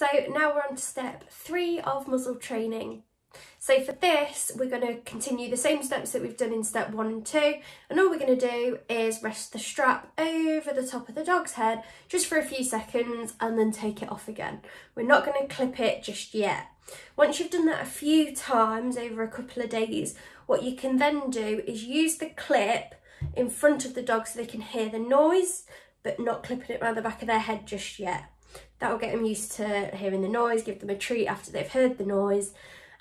So now we're on to step three of muzzle training. So for this, we're going to continue the same steps that we've done in step one and two. And all we're going to do is rest the strap over the top of the dog's head just for a few seconds and then take it off again. We're not going to clip it just yet. Once you've done that a few times over a couple of days, what you can then do is use the clip in front of the dog so they can hear the noise, but not clipping it around the back of their head just yet. That will get them used to hearing the noise, give them a treat after they've heard the noise.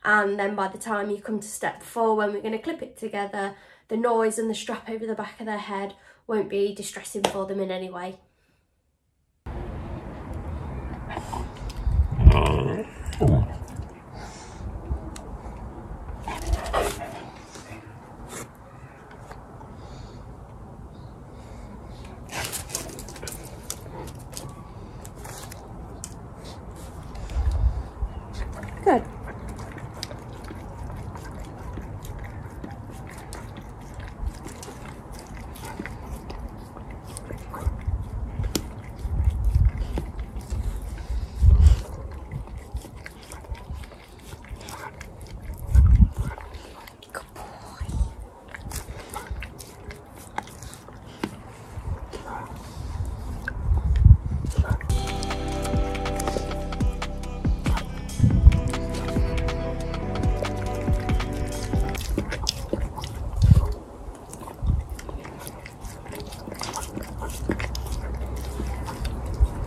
And then by the time you come to step four, when we're going to clip it together, the noise and the strap over the back of their head won't be distressing for them in any way. Good. Good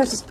Good.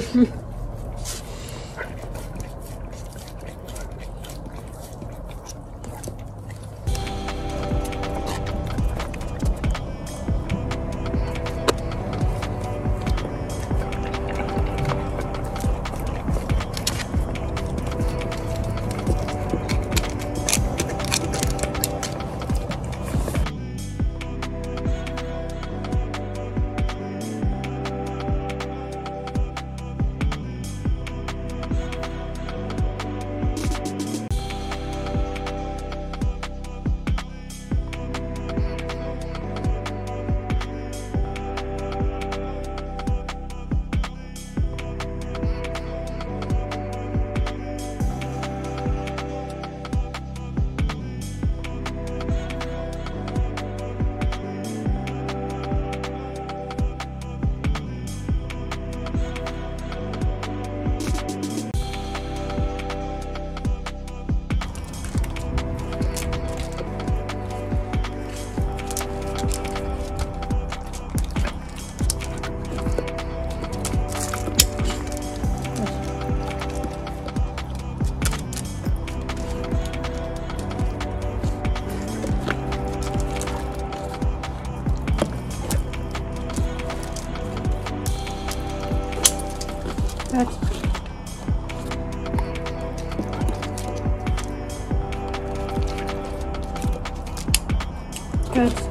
呵。Good.